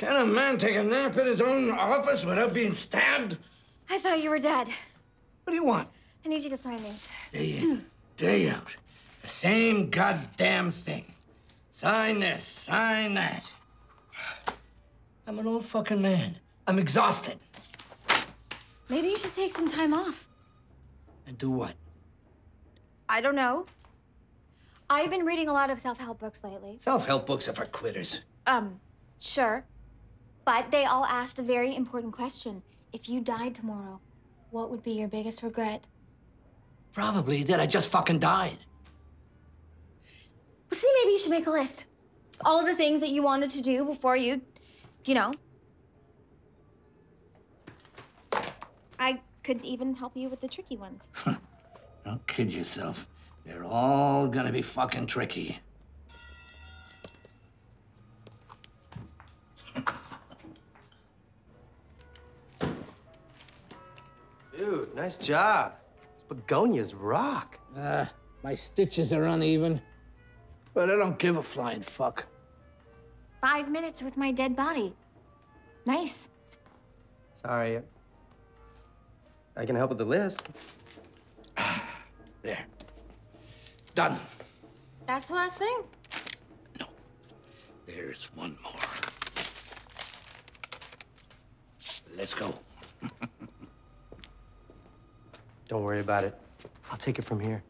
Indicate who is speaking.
Speaker 1: Can a man take a nap in his own office without being stabbed?
Speaker 2: I thought you were dead.
Speaker 1: What do you want?
Speaker 2: I need you to sign these.
Speaker 1: Day in, day out. The same goddamn thing. Sign this, sign that. I'm an old fucking man. I'm exhausted.
Speaker 2: Maybe you should take some time off.
Speaker 1: And do what?
Speaker 2: I don't know. I've been reading a lot of self-help books lately.
Speaker 1: Self-help books are for quitters.
Speaker 2: Um, sure. But they all asked the very important question. If you died tomorrow, what would be your biggest regret?
Speaker 1: Probably that I just fucking died.
Speaker 2: Well, see, maybe you should make a list. All the things that you wanted to do before you, you know. I could even help you with the tricky ones.
Speaker 1: Don't kid yourself. They're all gonna be fucking tricky.
Speaker 3: Dude, nice job. These begonias rock.
Speaker 1: Uh, my stitches are uneven. But I don't give a flying fuck.
Speaker 2: Five minutes with my dead body. Nice.
Speaker 3: Sorry. I can help with the list.
Speaker 1: There. Done.
Speaker 2: That's the last thing. No.
Speaker 1: There's one more. Let's go.
Speaker 3: Don't worry about it. I'll take it from here.